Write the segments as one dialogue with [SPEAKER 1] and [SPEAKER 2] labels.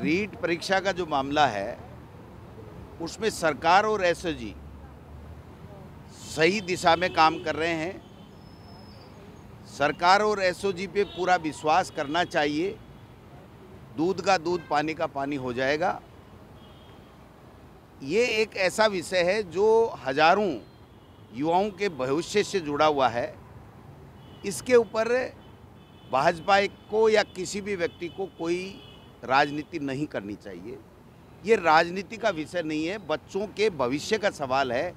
[SPEAKER 1] रीट परीक्षा का जो मामला है, उसमें सरकार और एसओजी सही दिशा में काम कर रहे हैं। सरकार और एसओजी पे पूरा विश्वास करना चाहिए। दूध का दूध, पानी का पानी हो जाएगा। ये एक ऐसा विषय है जो हज़ारों युवाओं के भविष्य से जुड़ा हुआ है। इसके ऊपर भाजपा को या किसी भी व्यक्ति को कोई राजनीति नहीं करनी चाहिए। ये राजनीति का विषय नहीं है, बच्चों के भविष्य का सवाल है।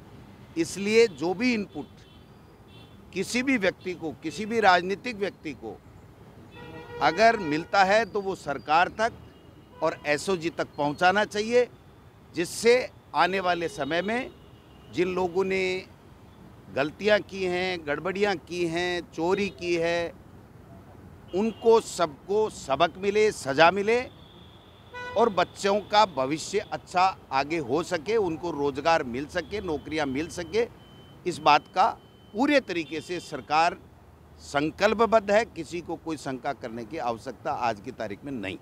[SPEAKER 1] इसलिए जो भी इनपुट किसी भी व्यक्ति को, किसी भी राजनीतिक व्यक्ति को, अगर मिलता है तो वो सरकार तक और एसओजी तक पहुंचाना चाहिए, जिससे आने वाले समय में जिन लोगों ने गलतियाँ की हैं, गड़बड़ियाँ की हैं, चोरी की है उनको सबको सबक मिले, सज़ा मिले और बच्चों का भविष्य अच्छा आगे हो सके, उनको रोज़गार मिल सके, नौकरियाँ मिल सके, इस बात का पूरे तरीके से सरकार संकल्पबद्ध है। किसी को कोई शंका करने की आवश्यकता आज की तारीख में नहीं।